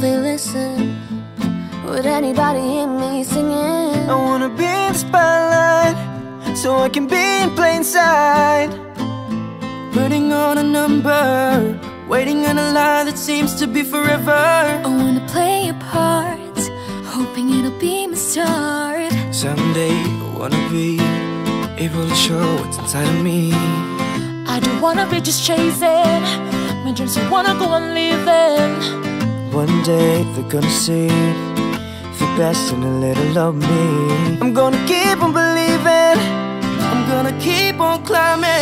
They listen? Would anybody hear me singing? I wanna be in the spotlight So I can be in plain sight. Putting on a number Waiting on a line that seems to be forever. I wanna play a part Hoping it'll be my start. Someday I wanna be Able to show what's inside of me. I don't wanna be just chasing. My dreams, I wanna go on living One day they're gonna see The best in a little of me. I'm gonna keep on believing. I'm gonna keep on climbing